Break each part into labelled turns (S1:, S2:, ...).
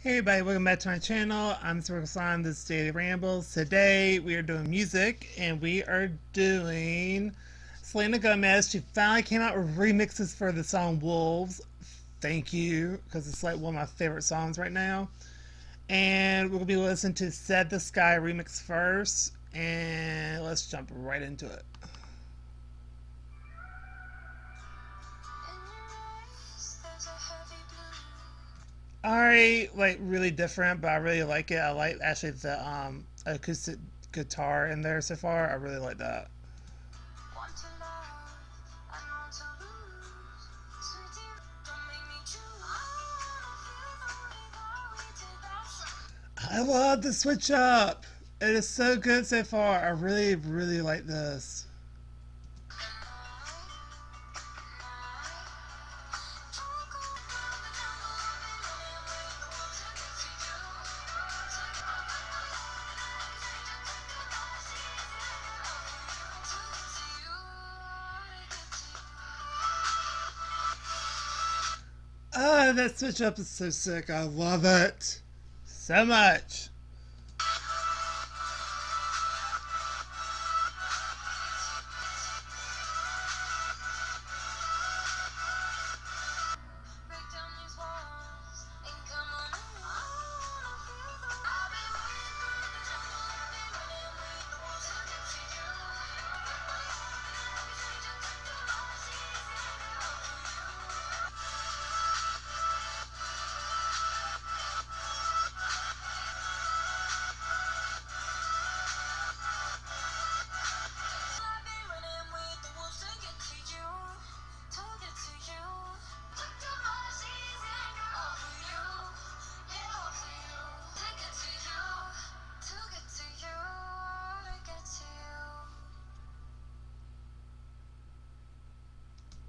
S1: Hey everybody, welcome back to my channel. I'm Circle Slime, this is Daily Rambles. Today we are doing music and we are doing Selena Gomez. She finally came out with remixes for the song Wolves. Thank you, because it's like one of my favorite songs right now. And to be listening to Said the Sky remix first. And let's jump right into it. Already like really different, but I really like it. I like actually the um, acoustic guitar in there so far. I really like that. I love the switch up. It is so good so far. I really, really like this. Oh, that switch up is so sick. I love it so much.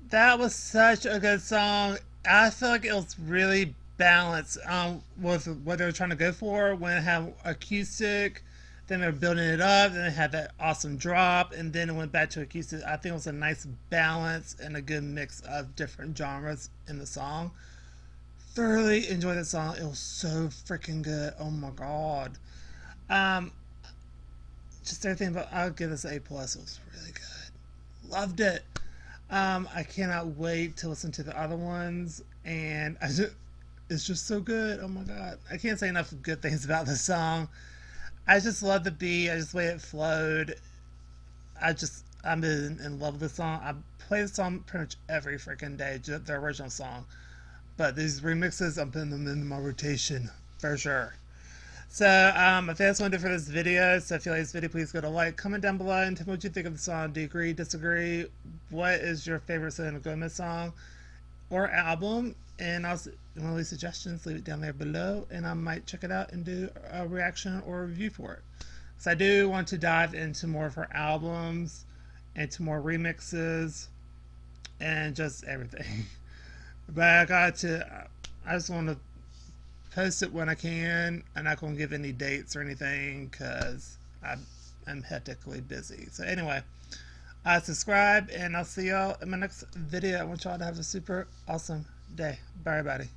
S1: That was such a good song. I feel like it was really balanced um, with what they were trying to go for when it had acoustic, then they were building it up, then it had that awesome drop, and then it went back to acoustic. I think it was a nice balance and a good mix of different genres in the song. Thoroughly enjoyed that song. It was so freaking good. Oh my god. Um, just everything, but I'll give this A plus. It was really good. Loved it. Um, I cannot wait to listen to the other ones, and I just, it's just so good. Oh my god, I can't say enough good things about this song. I just love the beat. I just the way it flowed. I just I'm in, in love with the song. I play the song pretty much every freaking day, Just the original song. But these remixes, I'm putting them in my rotation for sure. So, um, if that's one for this video, so if you like this video, please go to like, comment down below, and tell me what you think of the song. Do you agree, disagree? What is your favorite Selena Gomez song or album? And also, if you leave suggestions, leave it down there below, and I might check it out and do a reaction or review for it. So I do want to dive into more of her albums, into more remixes, and just everything. but I got to, I just want to post it when I can. I'm not going to give any dates or anything because I'm, I'm hectically busy. So anyway, uh, subscribe and I'll see y'all in my next video. I want y'all to have a super awesome day. Bye everybody.